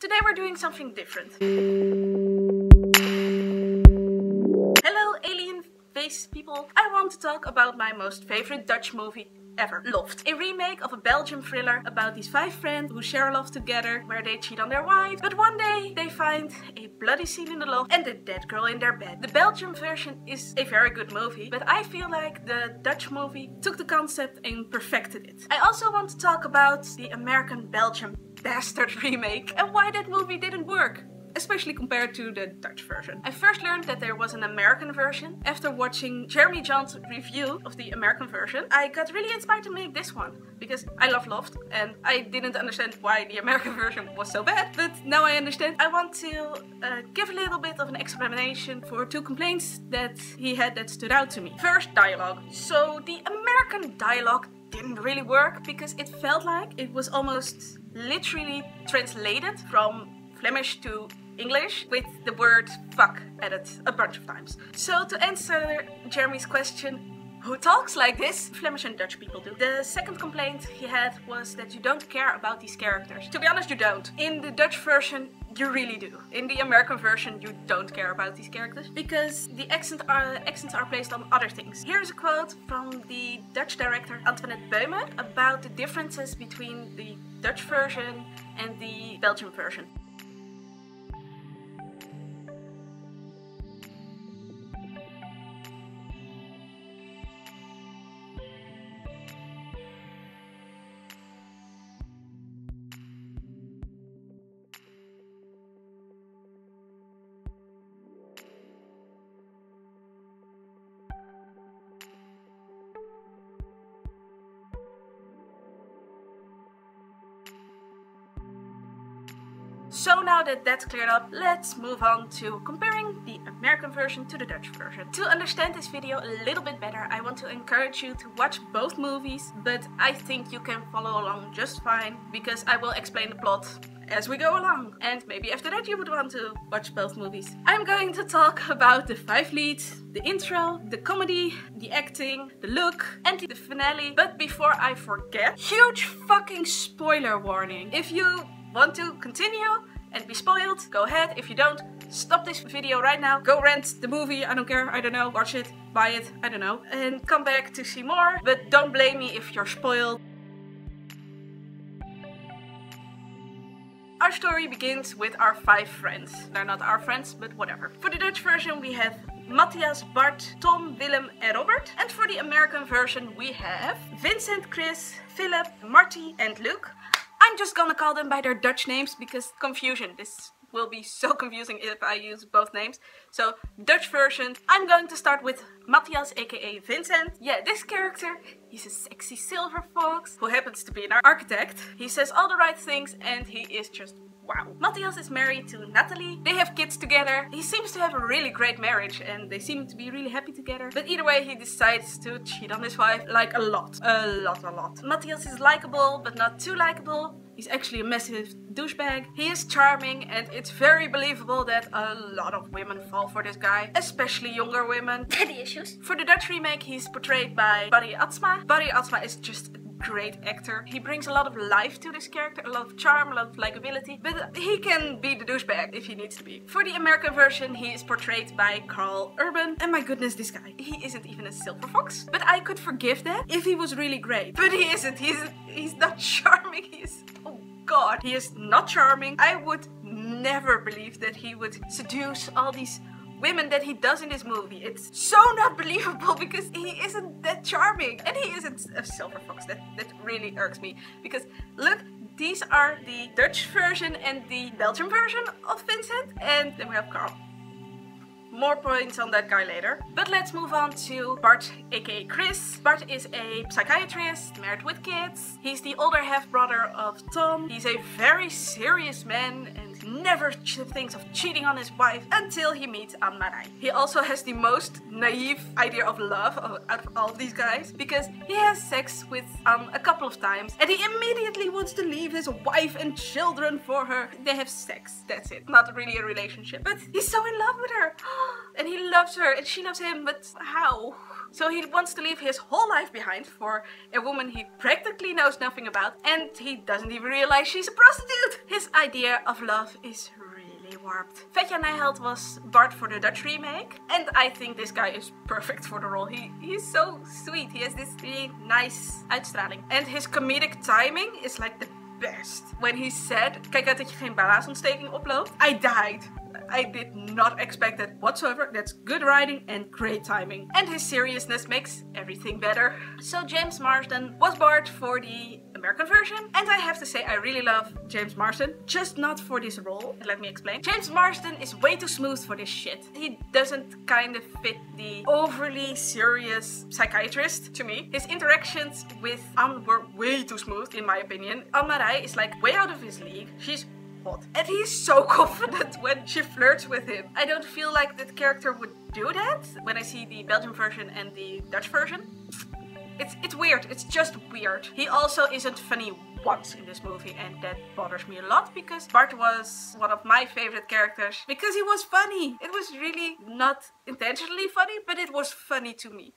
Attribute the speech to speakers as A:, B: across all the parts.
A: Today we're doing something different. Hello alien face people. I want to talk about my most favorite Dutch movie ever, Loft. A remake of a Belgian thriller about these five friends who share a loft together where they cheat on their wives. But one day they find a bloody scene in the loft and a dead girl in their bed. The Belgian version is a very good movie, but I feel like the Dutch movie took the concept and perfected it. I also want to talk about the American Belgian bastard remake and why that movie didn't work especially compared to the Dutch version. I first learned that there was an American version after watching Jeremy Jahns' review of the American version. I got really inspired to make this one because I love Loft and I didn't understand why the American version was so bad, but now I understand. I want to uh, give a little bit of an explanation for two complaints that he had that stood out to me. First, dialogue. So the American dialogue didn't really work because it felt like it was almost literally translated from Flemish to English with the word fuck added a bunch of times. So to answer Jeremy's question, who talks like this? Flemish and Dutch people do. The second complaint he had was that you don't care about these characters. To be honest, you don't. In the Dutch version, you really do. In the American version, you don't care about these characters because the accent are, accents are placed on other things. Here's a quote from the Dutch director Antoinette Beumer about the differences between the Dutch version and the Belgian version. That that's cleared up, let's move on to comparing the American version to the Dutch version. To understand this video a little bit better, I want to encourage you to watch both movies, but I think you can follow along just fine because I will explain the plot as we go along. And maybe after that you would want to watch both movies. I'm going to talk about the five leads, the intro, the comedy, the acting, the look, and the finale. But before I forget, huge fucking spoiler warning. If you want to continue and be spoiled, go ahead. If you don't, stop this video right now. Go rent the movie, I don't care, I don't know. Watch it, buy it, I don't know. And come back to see more. But don't blame me if you're spoiled. Our story begins with our five friends. They're not our friends, but whatever. For the Dutch version we have Matthias, Bart, Tom, Willem and Robert. And for the American version we have Vincent, Chris, Philip, Marty and Luke. I'm just gonna call them by their Dutch names because confusion. This will be so confusing if I use both names. So, Dutch version. I'm going to start with Matthias, aka Vincent. Yeah, this character, he's a sexy silver fox who happens to be an architect. He says all the right things and he is just wow. Matthias is married to Natalie. They have kids together. He seems to have a really great marriage and they seem to be really happy together. But either way, he decides to cheat on his wife like a lot. A lot, a lot. Matthias is likable, but not too likable. He's actually a massive douchebag. He is charming and it's very believable that a lot of women fall for this guy, especially younger women.
B: Daddy issues.
A: For the Dutch remake, he's portrayed by Barry Atsma. Barry Atsma is just great actor. He brings a lot of life to this character, a lot of charm, a lot of likability, but he can be the douchebag if he needs to be. For the American version, he is portrayed by Karl Urban, and my goodness, this guy, he isn't even a silver fox. But I could forgive that if he was really great. But he isn't, he's, he's not charming, he's, oh god, he is not charming. I would never believe that he would seduce all these women that he does in this movie. It's so not believable because he isn't that charming. And he isn't a silver fox. That, that really irks me. Because look, these are the Dutch version and the Belgian version of Vincent. And then we have Karl. More points on that guy later. But let's move on to Bart, aka Chris. Bart is a psychiatrist, married with kids. He's the older half brother of Tom. He's a very serious man and never thinks of cheating on his wife until he meets Anne-Marie. He also has the most naive idea of love out of all these guys because he has sex with Anne a couple of times and he immediately wants to leave his wife and children for her. They have sex, that's it. Not really a relationship, but he's so in love with her and he loves her and she loves him, but how? So he wants to leave his whole life behind for a woman he practically knows nothing about and he doesn't even realize she's a prostitute. His idea of love is really warped. Vetja Nijheld was Bart for the Dutch remake and I think this guy is perfect for the role. He He's so sweet. He has this really nice uitstraling. And his comedic timing is like the best. When he said, kijk uit dat je geen blaasontsteking oploopt, I died. I did not expect that whatsoever. That's good writing and great timing. And his seriousness makes everything better. So James Marsden was Bart for the American version. And I have to say, I really love James Marsden, just not for this role. Let me explain. James Marsden is way too smooth for this shit. He doesn't kind of fit the overly serious psychiatrist to me. His interactions with Anne were way too smooth, in my opinion. Anne is like way out of his league. She's hot. And he's so confident when she flirts with him. I don't feel like that character would do that when I see the Belgian version and the Dutch version. It's, it's weird, it's just weird. He also isn't funny once in this movie and that bothers me a lot because Bart was one of my favorite characters because he was funny. It was really not intentionally funny, but it was funny to me.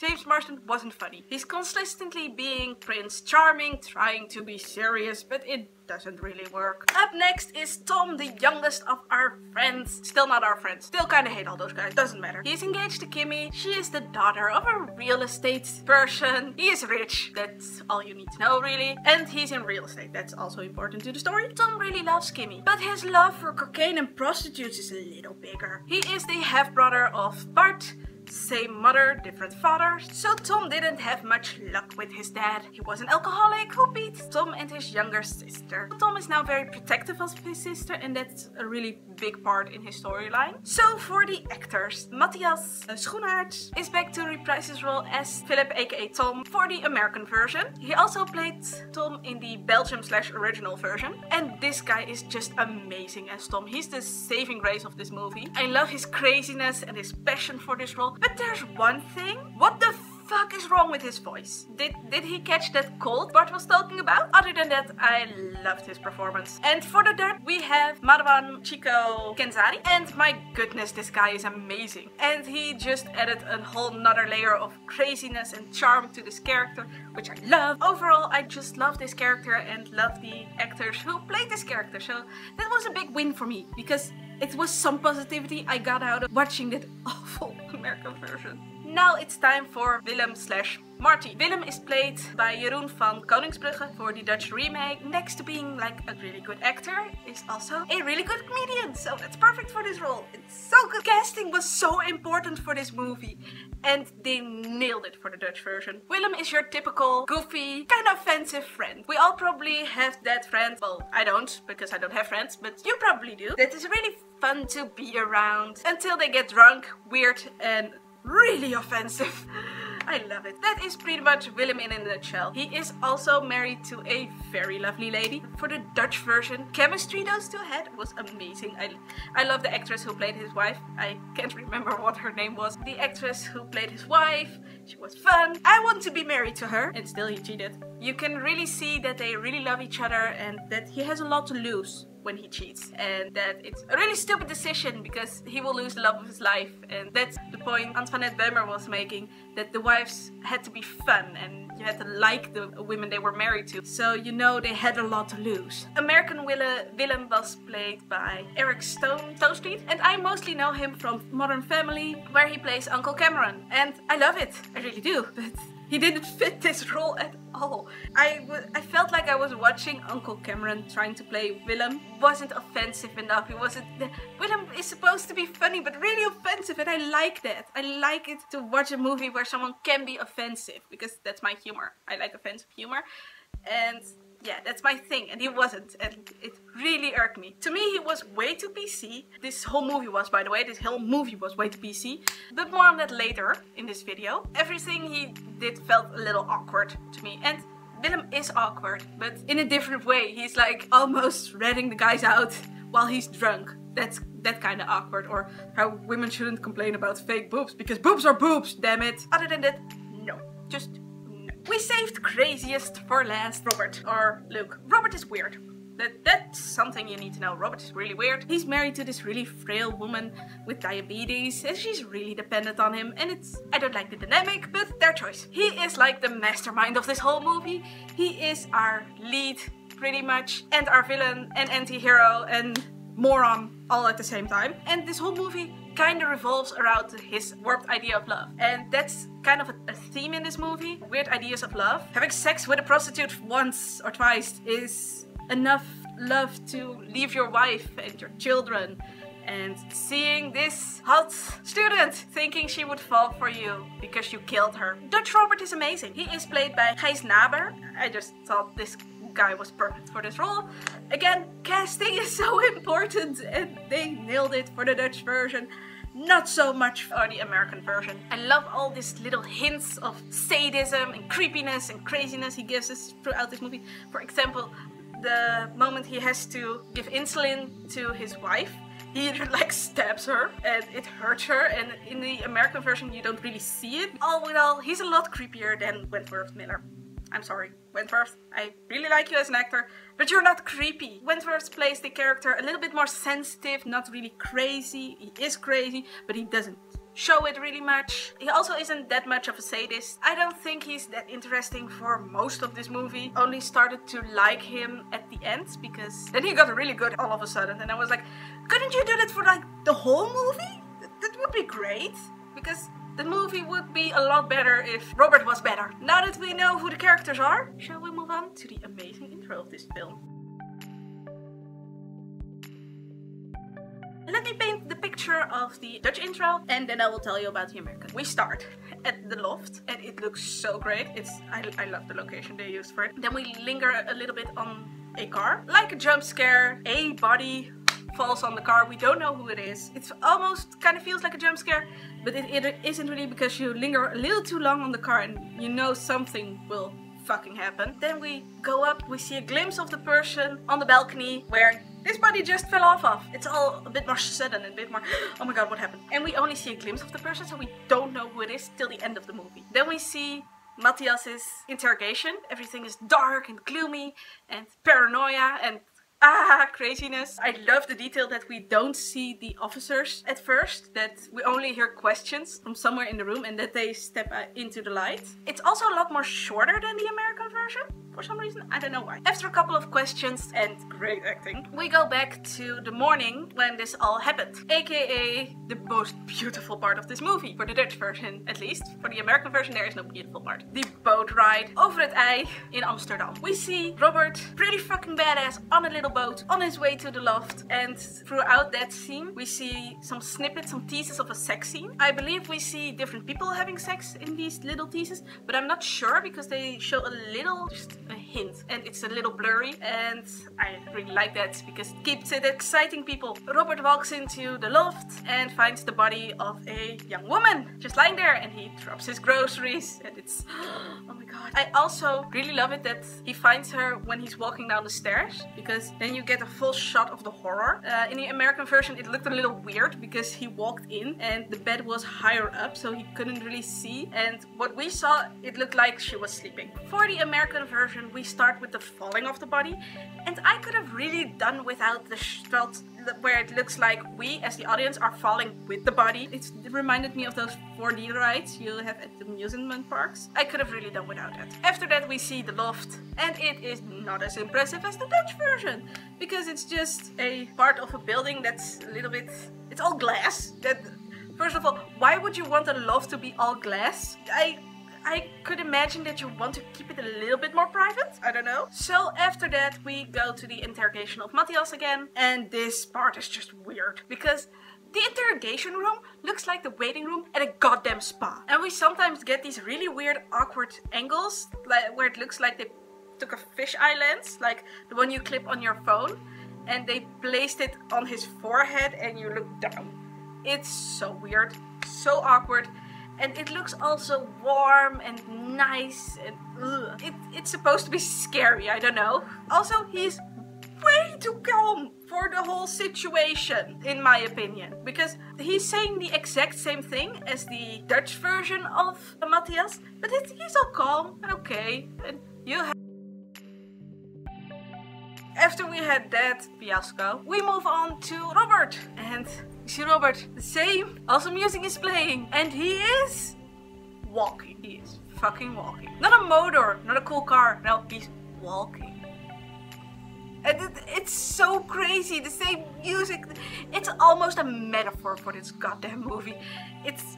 A: James Marsden wasn't funny. He's consistently being Prince Charming, trying to be serious, but it doesn't really work. Up next is Tom, the youngest of our friends. Still not our friends. Still kinda hate all those guys. Doesn't matter. He's engaged to Kimmy. She is the daughter of a real estate person. He is rich. That's all you need to know, really. And he's in real estate. That's also important to the story. Tom really loves Kimmy, but his love for cocaine and prostitutes is a little bigger. He is the half-brother of Bart, same mother, different father. So Tom didn't have much luck with his dad. He was an alcoholic who beat Tom and his younger sister. Tom is now very protective of his sister and that's a really big part in his storyline. So for the actors, Matthias uh, Schoenaerts is back to reprise his role as Philip aka Tom for the American version. He also played Tom in the Belgium slash original version. And this guy is just amazing as Tom. He's the saving grace of this movie. I love his craziness and his passion for this role. But there's one thing. What the fuck is wrong with his voice? Did did he catch that cold Bart was talking about? Other than that, I loved his performance. And for the dirt, we have Marwan Chico Kenzari. And my goodness, this guy is amazing. And he just added a whole nother layer of craziness and charm to this character, which I love. Overall, I just love this character and love the actors who played this character. So that was a big win for me because it was some positivity I got out of watching that awful American version. Now it's time for Willem slash Marty. Willem is played by Jeroen van Koningsbrugge for the Dutch remake. Next to being like a really good actor, is also a really good comedian. So that's perfect for this role. It's so good. Casting was so important for this movie. And they nailed it for the Dutch version. Willem is your typical goofy, kind of offensive friend. We all probably have that friend. Well, I don't, because I don't have friends, but you probably do. That is really fun to be around until they get drunk, weird, and really offensive. I love it. That is pretty much Willem in a nutshell. He is also married to a very lovely lady. For the Dutch version, chemistry those two had was amazing. I, I love the actress who played his wife. I can't remember what her name was. The actress who played his wife, she was fun. I want to be married to her and still he cheated. You can really see that they really love each other and that he has a lot to lose when he cheats and that it's a really stupid decision because he will lose the love of his life. And that's the point Antoinette Beumer was making that the wives had to be fun and you had to like the women they were married to. So you know they had a lot to lose. American Willem was played by Eric Stone Street and I mostly know him from Modern Family where he plays Uncle Cameron. And I love it, I really do. But he didn't fit this role at all. I, I felt like I was watching Uncle Cameron trying to play Willem. wasn't offensive enough. He wasn't. Willem is supposed to be funny, but really offensive, and I like that. I like it to watch a movie where someone can be offensive because that's my humor. I like offensive humor, and yeah, that's my thing, and he wasn't, and it really irked me. To me, he was way too PC. This whole movie was, by the way, this whole movie was way too PC. But more on that later in this video. Everything he did felt a little awkward to me, and Willem is awkward, but in a different way. He's like almost ratting the guys out while he's drunk. That's that kind of awkward. Or how women shouldn't complain about fake boobs because boobs are boobs, damn it. Other than that, no. Just we saved craziest for last, Robert or Luke. Robert is weird. That That's something you need to know. Robert is really weird. He's married to this really frail woman with diabetes and she's really dependent on him and it's... I don't like the dynamic, but their choice. He is like the mastermind of this whole movie. He is our lead pretty much and our villain and anti-hero and moron all at the same time. And this whole movie kind of revolves around his warped idea of love. And that's kind of a, a, theme in this movie. Weird ideas of love. Having sex with a prostitute once or twice is enough love to leave your wife and your children. And seeing this hot student thinking she would fall for you because you killed her. Dutch Robert is amazing. He is played by Gijs Naber. I just thought this guy was perfect for this role. Again, casting is so important and they nailed it for the Dutch version not so much for the American version. I love all these little hints of sadism and creepiness and craziness he gives us throughout this movie. For example, the moment he has to give insulin to his wife, he like stabs her and it hurts her and in the American version you don't really see it. All in all, he's a lot creepier than Wentworth Miller. I'm sorry, Wentworth, I really like you as an actor, but you're not creepy. Wentworth plays the character a little bit more sensitive, not really crazy. He is crazy, but he doesn't show it really much. He also isn't that much of a sadist. I don't think he's that interesting for most of this movie. Only started to like him at the end because then he got really good all of a sudden and I was like, couldn't you do that for like the whole movie? That would be great because the movie would be a lot better if Robert was better. Now that we know who the characters are, shall we move on to the amazing intro of this film? Let me paint the picture of the Dutch intro and then I will tell you about the American. We start at the loft and it looks so great. It's I, I love the location they used for it. Then we linger a little bit on a car. Like a jump scare, a body falls on the car. We don't know who it is. It almost kind of feels like a jump scare, but it, it isn't really because you linger a little too long on the car and you know something will fucking happen. Then we go up, we see a glimpse of the person on the balcony where this body just fell off of. It's all a bit more sudden and a bit more, oh my god, what happened? And we only see a glimpse of the person, so we don't know who it is till the end of the movie. Then we see Matthias's interrogation. Everything is dark and gloomy and paranoia and ah, craziness. I love the detail that we don't see the officers at first, that we only hear questions from somewhere in the room and that they step uh, into the light. It's also a lot more shorter than the American version for some reason. I don't know why. After a couple of questions and great acting, we go back to the morning when this all happened, aka the most beautiful part of this movie, for the Dutch version at least. For the American version there is no beautiful part. The boat ride over het IJ in Amsterdam. We see Robert, pretty fucking badass, on a little boat, on his way to the loft, and throughout that scene we see some snippets, some teases of a sex scene. I believe we see different people having sex in these little teases, but I'm not sure because they show a little, just a hint and it's a little blurry and I really like that because it keeps it exciting people. Robert walks into the loft and finds the body of a young woman just lying there and he drops his groceries and it's oh my god. I also really love it that he finds her when he's walking down the stairs because then you get a full shot of the horror. Uh, in the American version it looked a little weird because he walked in and the bed was higher up so he couldn't really see and what we saw it looked like she was sleeping. For the American version we start with the falling of the body. And I could have really done without the shot where it looks like we, as the audience, are falling with the body. It reminded me of those 4D rides you have at the amusement parks. I could have really done without that. After that, we see the loft, and it is not as impressive as the Dutch version because it's just a part of a building that's a little bit. It's all glass. That first of all, why would you want a loft to be all glass? I I could imagine that you want to keep it a little bit more private. I don't know. So after that, we go to the interrogation of Matthias again. And this part is just weird because the interrogation room looks like the waiting room at a goddamn spa. And we sometimes get these really weird, awkward angles like, where it looks like they took a fisheye lens, like the one you clip on your phone, and they placed it on his forehead and you look down. It's so weird, so awkward and it looks also warm and nice and it, it's supposed to be scary, I don't know. Also, he's way too calm for the whole situation, in my opinion. Because he's saying the exact same thing as the Dutch version of Matthias, but it, he's all calm and okay. And you have after we had that fiasco, we move on to Robert. And see Robert, the same, also music is playing. And he is walking. He is fucking walking. Not a motor, not a cool car. No, he's walking. And it, it's so crazy, the same music. It's almost a metaphor for this goddamn movie. It's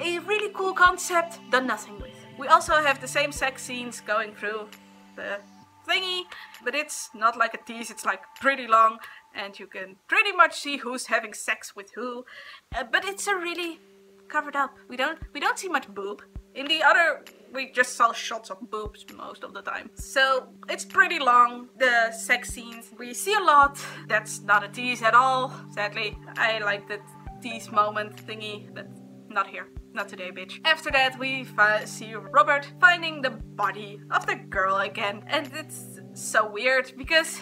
A: a really cool concept done nothing with. We also have the same sex scenes going through the thingy, but it's not like a tease, it's like pretty long and you can pretty much see who's having sex with who. Uh, but it's a really covered up. We don't we don't see much boob. In the other we just saw shots of boobs most of the time. So it's pretty long, the sex scenes. We see a lot. That's not a tease at all, sadly. I like the tease moment thingy, but not here. Not today, bitch. After that, we see Robert finding the body of the girl again. And it's so weird because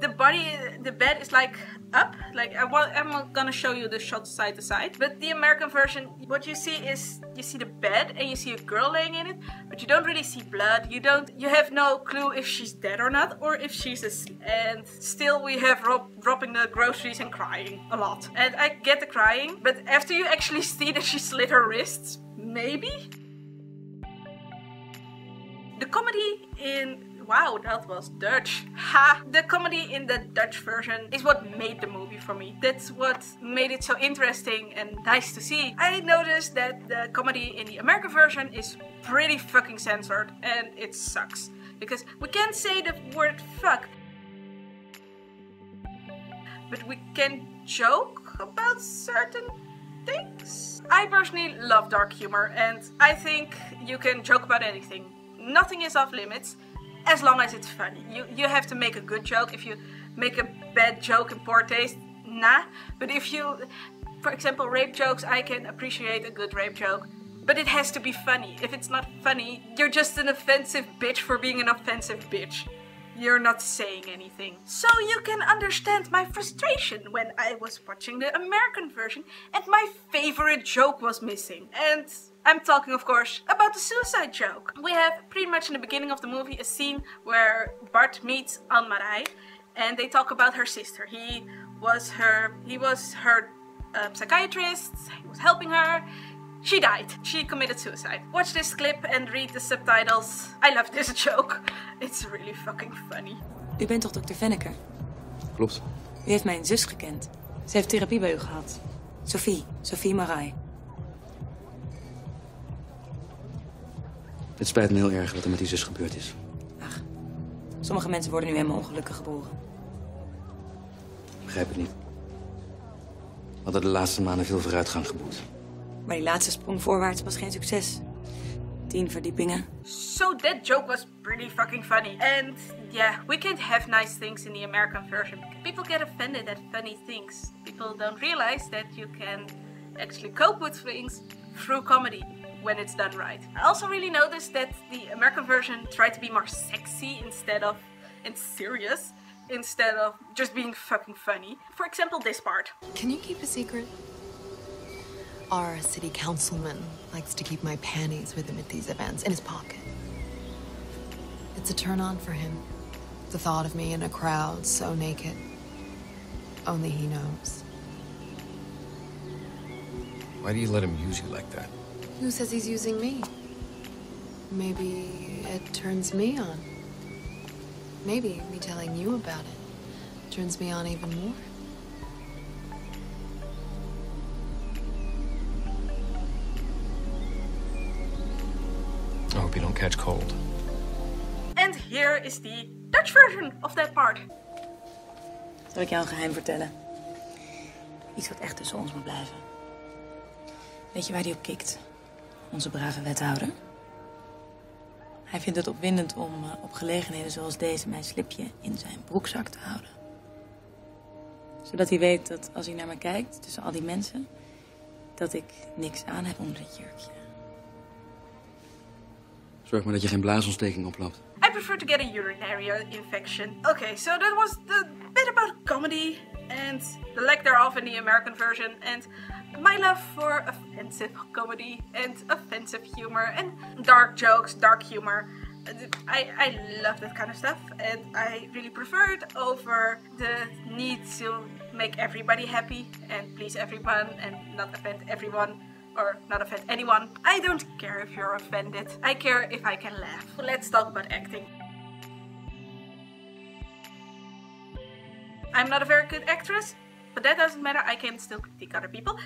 A: the body, the bed is like up. Like I am gonna show you the shot side to side. But the American version, what you see is you see the bed and you see a girl laying in it, but you don't really see blood. You don't. You have no clue if she's dead or not, or if she's asleep. And still, we have Rob dropping the groceries and crying a lot. And I get the crying, but after you actually see that she slit her wrists, maybe. The comedy in Wow, that was Dutch. Ha! The comedy in the Dutch version is what made the movie for me. That's what made it so interesting and nice to see. I noticed that the comedy in the American version is pretty fucking censored and it sucks. Because we can't say the word fuck. But we can joke about certain things. I personally love dark humor and I think you can joke about anything. Nothing is off limits as long as it's funny. You you have to make a good joke. If you make a bad joke in poor taste, nah. But if you, for example, rape jokes, I can appreciate a good rape joke. But it has to be funny. If it's not funny, you're just an offensive bitch for being an offensive bitch. You're not saying anything. So you can understand my frustration when I was watching the American version and my favorite joke was missing. And I'm talking, of course, about the suicide joke. We have pretty much in the beginning of the movie a scene where Bart meets Anne Marie and they talk about her sister. He was her, he was her uh, psychiatrist, he was helping her. She died. She committed suicide. Watch this clip and read the subtitles. I love this joke. It's really fucking funny.
B: U bent toch dokter Venneke?
C: Klopt.
B: U heeft mijn zus gekend. Ze heeft therapie bij u gehad. Sophie. Sophie Marai.
C: Het spijt me heel erg wat er met die zus gebeurd is.
B: Ach, sommige mensen worden nu helemaal ongelukkig geboren.
C: Begrijp ik niet. We hadden de laatste maanden veel vooruitgang geboekt.
B: Maar die laatste sprong voorwaarts was geen succes. Tien verdiepingen.
A: So that joke was pretty fucking funny. And yeah, we can't have nice things in the American version. People get offended at funny things. People don't realize that you can actually cope with things through comedy when it's done right. I also really noticed that the American version tried to be more sexy instead of and serious instead of just being fucking funny. For example, this part.
D: Can you keep a secret? Our city councilman likes to keep my panties with him at these events in his pocket. It's a turn on for him. The thought of me in a crowd so naked. Only he knows.
E: Why do you let him use you like that?
D: Who says he's using me? Maybe it turns me on. Maybe me telling you about it turns me on even more.
E: I hope you don't catch cold.
A: And here is the Dutch version of that part.
B: Zal ik jou een geheim vertellen? Iets wat echt tussen ons moet blijven. Weet je waar die op kikt? Onze brave wethouder. Hij vindt het opwindend om uh, op gelegenheden zoals deze mijn slipje in zijn broekzak te houden. Zodat hij weet dat als hij naar me kijkt, tussen al die mensen, dat ik niks aan heb onder het jurkje.
C: Zorg maar dat je geen blaasontsteking oploopt.
A: I prefer to get a urinary infection. Okay, so that was the bit about comedy and the lack thereof in the American version. And my love for offensive comedy and offensive humor and dark jokes, dark humor. I, I love that kind of stuff and I really prefer it over the need to make everybody happy and please everyone and not offend everyone or not offend anyone. I don't care if you're offended. I care if I can laugh. Let's talk about acting. I'm not a very good actress, but that doesn't matter. I can still critique other people.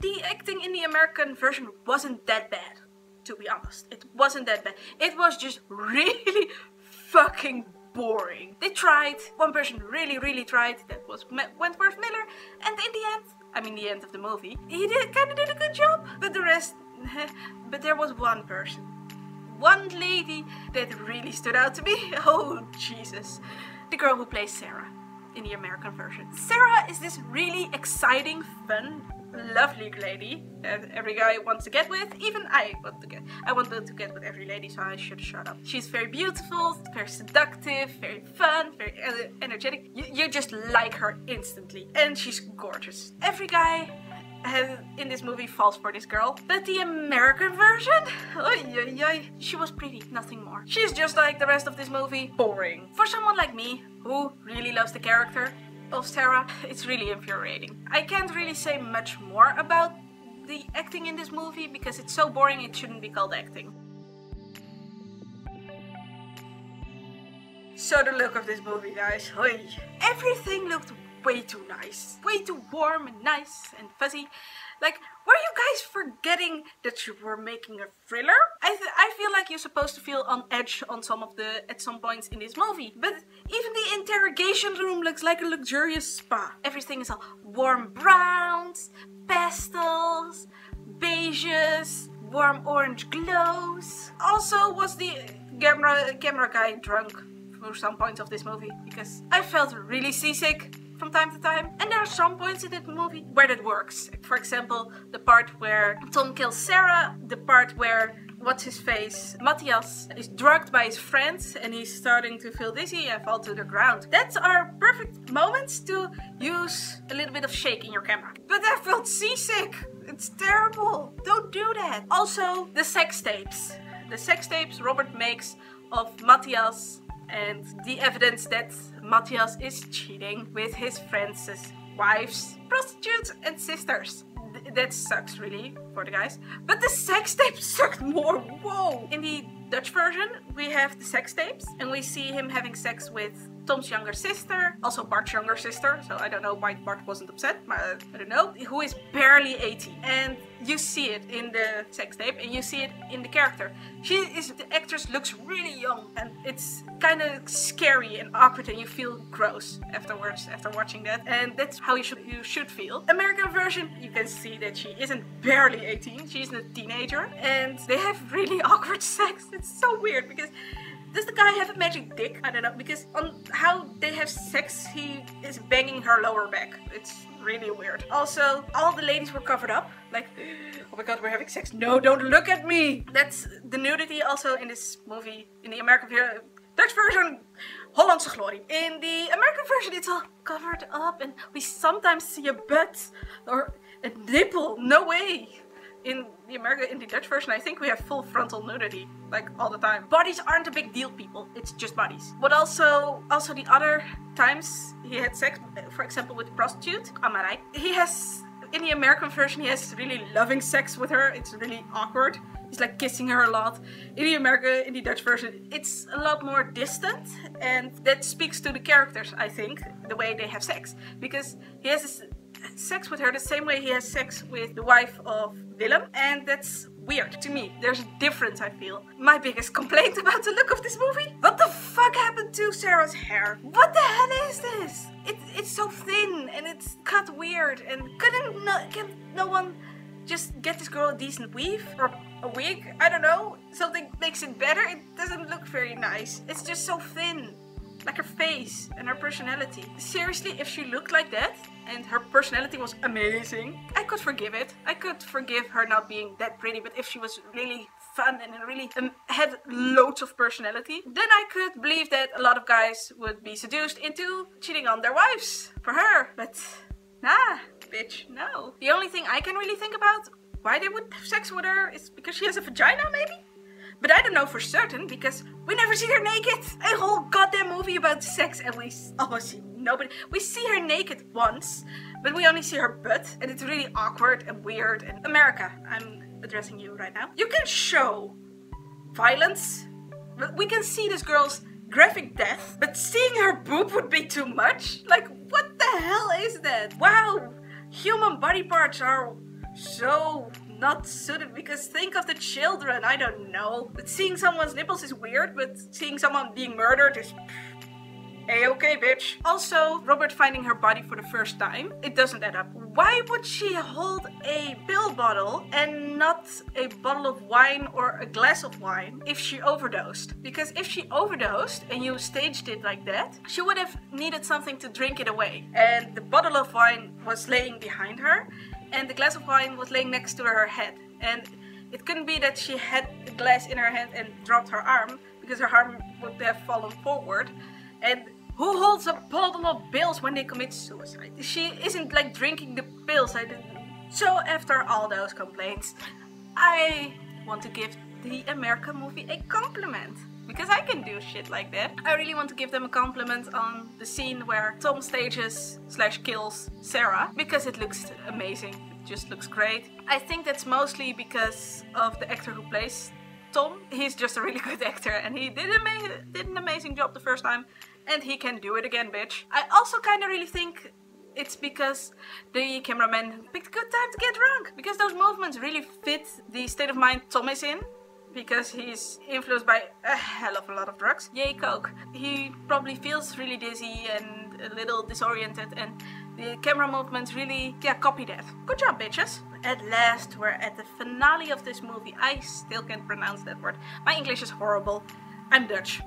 A: The acting in the American version wasn't that bad to be honest. It wasn't that bad. It was just really fucking boring. They tried. One person really, really tried. That was Wentworth Miller. And in the end, I mean the end of the movie, he did kind of did a good job. But the rest, but there was one person, one lady that really stood out to me. Oh Jesus, the girl who plays Sarah in the American version. Sarah is this really exciting, fun, lovely lady that every guy wants to get with. Even I want to get. I want to get with every lady, so I should shut up. She's very beautiful, very seductive, very fun, very energetic. You, you just like her instantly, and she's gorgeous. Every guy in this movie falls for this girl. But the American version? Oy, oy, oy, she was pretty, nothing more. She's just like the rest of this movie, boring. For someone like me, who really loves the character, of Sarah, it's really infuriating. I can't really say much more about the acting in this movie because it's so boring it shouldn't be called acting. So the look of this movie guys, Oy. everything looked way too nice. Way too warm and nice and fuzzy. Like, were you guys forgetting that you were making a thriller? I, I feel like you're supposed to feel on edge on some of the at some points in this movie. But even the interrogation room looks like a luxurious spa. Everything is all warm browns, pastels, beiges, warm orange glows. Also, was the camera camera guy drunk for some points of this movie? Because I felt really seasick from time to time. And there are some points in that movie where that works. For example, the part where Tom kills Sarah, the part where what's his face? Matthias is drugged by his friends and he's starting to feel dizzy and fall to the ground. That's our perfect moments to use a little bit of shake in your camera. But I felt seasick. It's terrible. Don't do that. Also, the sex tapes. The sex tapes Robert makes of Matthias and the evidence that Matthias is cheating with his friends' wives, prostitutes, and sisters. Th that sucks really for the guys. But the sex tape sucked more. Whoa! In the Dutch version, we have the sex tapes, and we see him having sex with Tom's younger sister, also Bart's younger sister, so I don't know why Bart wasn't upset, but I don't know, who is barely 18. And you see it in the sex tape and you see it in the character. She is, the actress looks really young and it's kind of scary and awkward and you feel gross afterwards after watching that. And that's how you should, you should feel. American version, you can see that she isn't barely 18, she's a teenager and they have really awkward sex. It's so weird because does the guy have a magic dick? I don't know, because on how they have sex, he is banging her lower back. It's really weird. Also, all the ladies were covered up. Like, oh my god, we're having sex. No, don't look at me! That's the nudity also in this movie, in the American version. Dutch version, Hollandse glory. In the American version, it's all covered up and we sometimes see a butt or a nipple. No way! In the American, in the Dutch version, I think we have full frontal nudity, like all the time. Bodies aren't a big deal, people. It's just bodies. But also, also the other times he had sex, for example, with the prostitute, Amarai, he has, in the American version, he has really loving sex with her. It's really awkward. He's like kissing her a lot. In the American, in the Dutch version, it's a lot more distant, and that speaks to the characters, I think, the way they have sex, because he has this sex with her the same way he has sex with the wife of Willem, and that's weird to me. There's a difference, I feel. My biggest complaint about the look of this movie? What the fuck happened to Sarah's hair? What the hell is this? It, it's so thin and it's cut weird and couldn't no, can no one just get this girl a decent weave or a wig? I don't know. Something makes it better. It doesn't look very nice. It's just so thin like her face and her personality. Seriously, if she looked like that and her personality was amazing, I could forgive it. I could forgive her not being that pretty, but if she was really fun and really um, had loads of personality, then I could believe that a lot of guys would be seduced into cheating on their wives for her. But nah, bitch, no. The only thing I can really think about why they would have sex with her is because she has a vagina, maybe? But I don't know for certain because we never see her naked. A whole goddamn movie about sex and we almost see nobody. We see her naked once, but we only see her butt and it's really awkward and weird. And America, I'm addressing you right now. You can show violence, we can see this girl's graphic death, but seeing her boob would be too much? Like, what the hell is that? Wow, human body parts are so not suited because think of the children, I don't know. But seeing someone's nipples is weird, but seeing someone being murdered is a-okay, bitch. Also, Robert finding her body for the first time, it doesn't add up. Why would she hold a pill bottle and not a bottle of wine or a glass of wine if she overdosed? Because if she overdosed and you staged it like that, she would have needed something to drink it away. And the bottle of wine was laying behind her and the glass of wine was laying next to her head. And it couldn't be that she had the glass in her hand and dropped her arm because her arm would have fallen forward. And who holds a bottle of pills when they commit suicide? She isn't like drinking the pills. I didn't. So after all those complaints, I want to give the America movie a compliment. Because I can do shit like that. I really want to give them a compliment on the scene where Tom stages slash kills Sarah. Because it looks amazing. It just looks great. I think that's mostly because of the actor who plays Tom. He's just a really good actor and he did, ama did an amazing job the first time and he can do it again, bitch. I also kind of really think it's because the cameraman picked a good time to get drunk. Because those movements really fit the state of mind Tom is in. Because he's influenced by a hell of a lot of drugs. Yay, Coke. He probably feels really dizzy and a little disoriented and the camera movements really, yeah, copy that. Good job, bitches. At last, we're at the finale of this movie. I still can't pronounce that word. My English is horrible. I'm Dutch.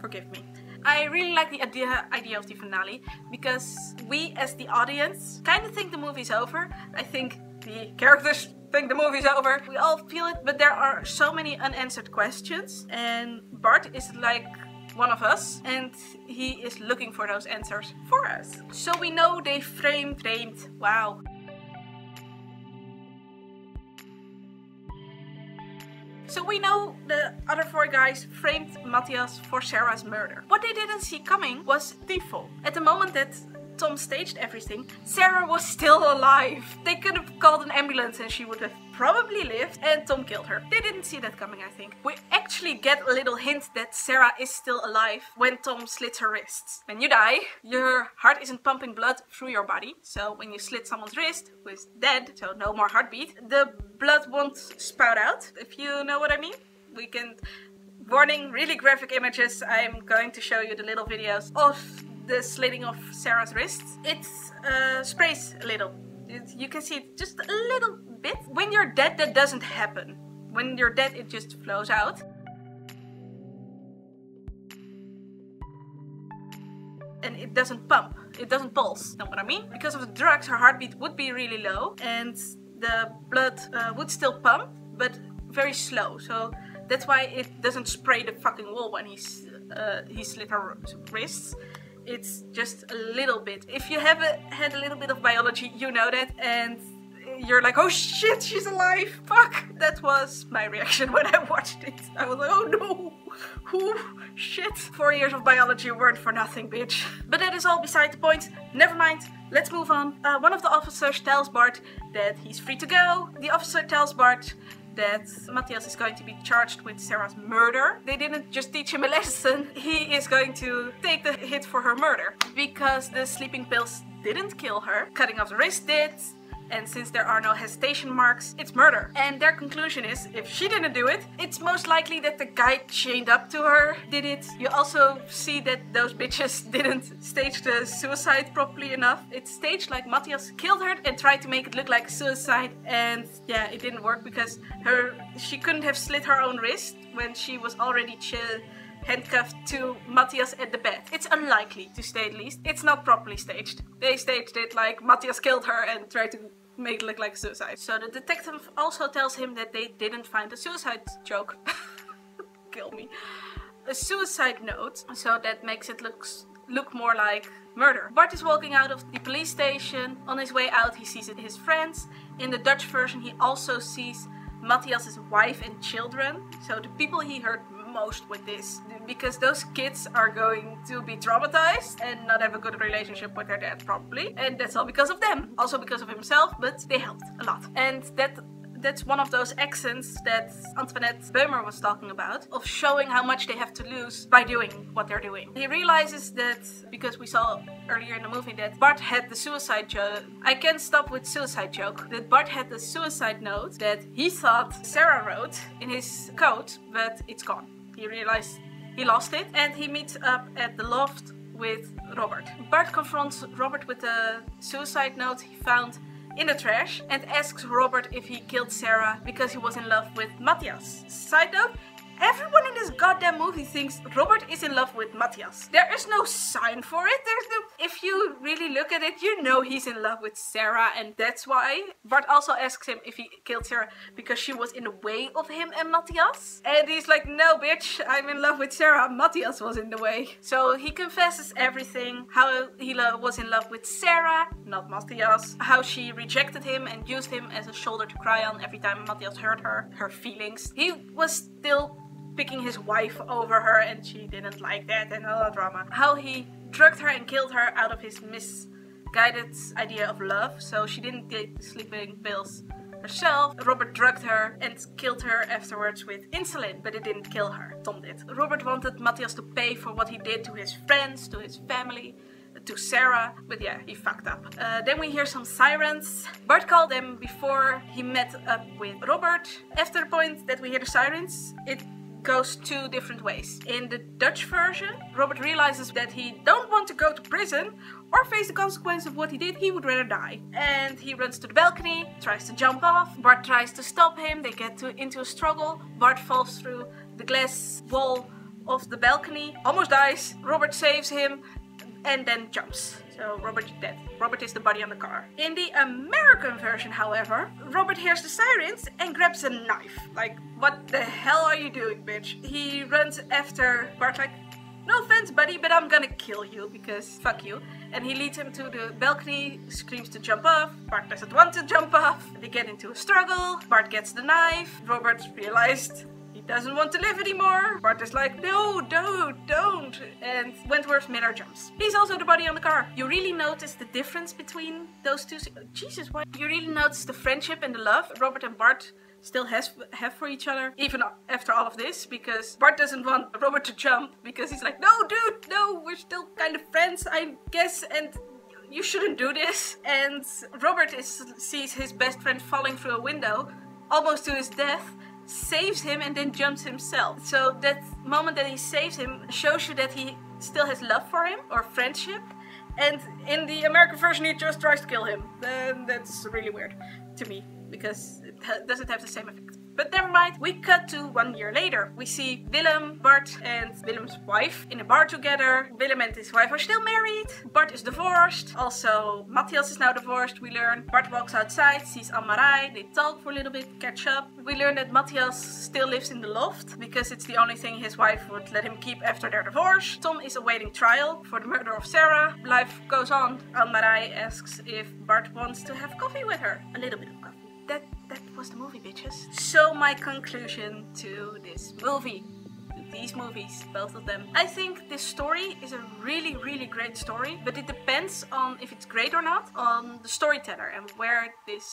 A: Forgive me. I really like the idea, idea of the finale because we as the audience kind of think the movie's over. I think the characters think the movie's over. We all feel it, but there are so many unanswered questions and Bart is like one of us and he is looking for those answers for us. So we know they framed, framed, wow. So we know the other four guys framed Matthias for Sarah's murder. What they didn't see coming was Tifo. At the moment that Tom staged everything, Sarah was still alive. They could have called an ambulance and she would have probably lived and Tom killed her. They didn't see that coming, I think. We actually get a little hint that Sarah is still alive when Tom slits her wrists. When you die, your heart isn't pumping blood through your body. So when you slit someone's wrist, who is dead, so no more heartbeat, the blood won't spout out, if you know what I mean. We can warning, really graphic images. I'm going to show you the little videos of the slitting of Sarah's wrists. It uh, sprays a little. It, you can see it just a little bit. When you're dead, that doesn't happen. When you're dead, it just flows out. And it doesn't pump. It doesn't pulse. Know what I mean? Because of the drugs, her heartbeat would be really low and the blood uh, would still pump, but very slow. So that's why it doesn't spray the fucking wall when he's uh, he slit her wrists it's just a little bit. If you have a, had a little bit of biology, you know that, and you're like, oh shit, she's alive, fuck. That was my reaction when I watched it. I was like, oh no, Ooh, shit. Four years of biology weren't for nothing, bitch. But that is all beside the point. Never mind, let's move on. Uh, one of the officers tells Bart that he's free to go. The officer tells Bart that Matthias is going to be charged with Sarah's murder. They didn't just teach him a lesson, he is going to take the hit for her murder. Because the sleeping pills didn't kill her, cutting off the wrist did, and since there are no hesitation marks, it's murder. And their conclusion is, if she didn't do it, it's most likely that the guy chained up to her did it. You also see that those bitches didn't stage the suicide properly enough. It's staged like Matthias killed her and tried to make it look like suicide. And yeah, it didn't work because her she couldn't have slit her own wrist when she was already chill handcuffed to Matthias at the bed. It's unlikely, to say at least. It's not properly staged. They staged it like Matthias killed her and tried to make it look like suicide. So the detective also tells him that they didn't find a suicide joke. Kill me. A suicide note, so that makes it looks look more like murder. Bart is walking out of the police station. On his way out he sees his friends. In the Dutch version he also sees Matthias's wife and children. So the people he hurt most with this because those kids are going to be traumatized and not have a good relationship with their dad probably and that's all because of them also because of himself but they helped a lot and that that's one of those accents that Antoinette Beumer was talking about, of showing how much they have to lose by doing what they're doing. He realizes that, because we saw earlier in the movie that Bart had the suicide joke, I can't stop with suicide joke, that Bart had the suicide note that he thought Sarah wrote in his coat, but it's gone. He realized he lost it and he meets up at the loft with Robert. Bart confronts Robert with the suicide note he found in the trash and asks Robert if he killed Sarah because he was in love with Matthias. Side note, Everyone in this goddamn movie thinks Robert is in love with Matthias. There is no sign for it. There's no. If you really look at it, you know he's in love with Sarah, and that's why. Bart also asks him if he killed Sarah because she was in the way of him and Matthias. And he's like, no, bitch, I'm in love with Sarah. Matthias was in the way. So he confesses everything how he was in love with Sarah, not Matthias. How she rejected him and used him as a shoulder to cry on every time Matthias hurt her, her feelings. He was still picking his wife over her and she didn't like that and all the drama. How he drugged her and killed her out of his misguided idea of love, so she didn't get sleeping pills herself. Robert drugged her and killed her afterwards with insulin, but it didn't kill her. Tom did. Robert wanted Matthias to pay for what he did to his friends, to his family, to Sarah, but yeah, he fucked up. Uh, then we hear some sirens. Bart called them before he met up with Robert. After the point that we hear the sirens, it goes two different ways. In the Dutch version, Robert realizes that he don't want to go to prison or face the consequence of what he did, he would rather die. And he runs to the balcony, tries to jump off, Bart tries to stop him, they get to, into a struggle, Bart falls through the glass wall of the balcony, almost dies, Robert saves him, and then jumps. Robert is dead. Robert is the body on the car. In the American version, however, Robert hears the sirens and grabs a knife. Like, what the hell are you doing, bitch? He runs after Bart like, no offense, buddy, but I'm gonna kill you because fuck you. And he leads him to the balcony, screams to jump off. Bart doesn't want to jump off. They get into a struggle. Bart gets the knife. Robert realized doesn't want to live anymore. Bart is like, no, don't, don't. And Wentworth Miller jumps. He's also the body on the car. You really notice the difference between those two. Jesus, why? You really notice the friendship and the love Robert and Bart still has have for each other even after all of this because Bart doesn't want Robert to jump because he's like no dude no we're still kind of friends I guess and you shouldn't do this and Robert is sees his best friend falling through a window almost to his death saves him and then jumps himself. So that moment that he saves him shows you that he still has love for him or friendship. And in the American version, he just tries to kill him. Then that's really weird to me because it doesn't have the same effect. But never mind, we cut to one year later. We see Willem, Bart, and Willem's wife in a bar together. Willem and his wife are still married. Bart is divorced. Also, Matthias is now divorced, we learn. Bart walks outside, sees Anne-Marie. They talk for a little bit, catch up. We learn that Matthias still lives in the loft because it's the only thing his wife would let him keep after their divorce. Tom is awaiting trial for the murder of Sarah. Life goes on. Anne-Marie asks if Bart wants to have coffee with her. A little bit of coffee. That that was the movie, bitches. So my conclusion to this movie these movies, both of them. I think this story is a really, really great story, but it depends on if it's great or not on the storyteller and where this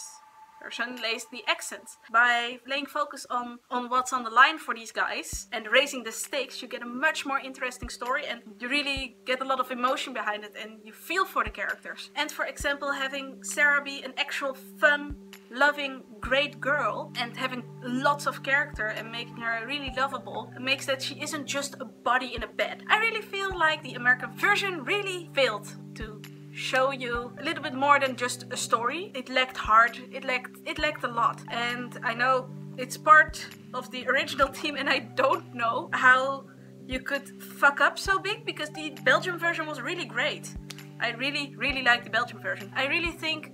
A: person lays the accent. By laying focus on, on what's on the line for these guys and raising the stakes, you get a much more interesting story and you really get a lot of emotion behind it and you feel for the characters. And for example, having Sarah be an actual fun, loving, great girl and having lots of character and making her really lovable makes that she isn't just a body in a bed. I really feel like the American version really failed to show you a little bit more than just a story. It lacked heart, it lacked it lacked a lot. And I know it's part of the original team and I don't know how you could fuck up so big because the Belgian version was really great. I really, really like the Belgian version. I really think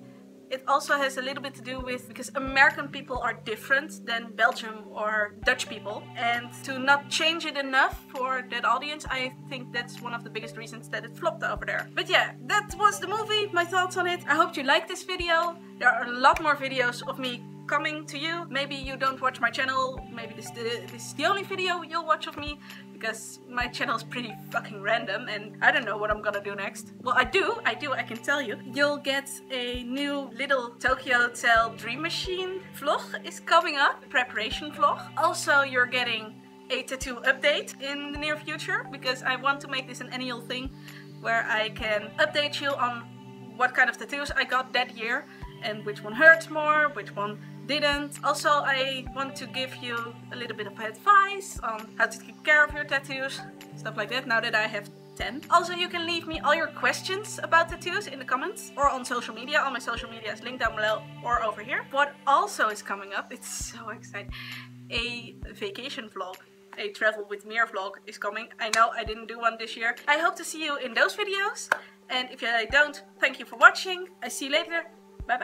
A: it also has a little bit to do with because American people are different than Belgium or Dutch people and to not change it enough for that audience I think that's one of the biggest reasons that it flopped over there. But yeah, that was the movie, my thoughts on it. I hope you liked this video. There are a lot more videos of me coming to you. Maybe you don't watch my channel, maybe this, this is the only video you'll watch of me because my channel is pretty fucking random and I don't know what I'm gonna do next. Well, I do, I do, I can tell you. You'll get a new little Tokio Hotel Dream Machine vlog is coming up, preparation vlog. Also, you're getting a tattoo update in the near future because I want to make this an annual thing where I can update you on what kind of tattoos I got that year and which one hurts more, which one didn't. Also, I want to give you a little bit of advice on how to take care of your tattoos, stuff like that, now that I have 10. Also, you can leave me all your questions about tattoos in the comments or on social media. All my social media is linked down below or over here. What also is coming up, it's so exciting, a vacation vlog a travel with Mir vlog is coming. I know I didn't do one this year. I hope to see you in those videos. And if I don't, thank you for watching. I see you later. Bye bye.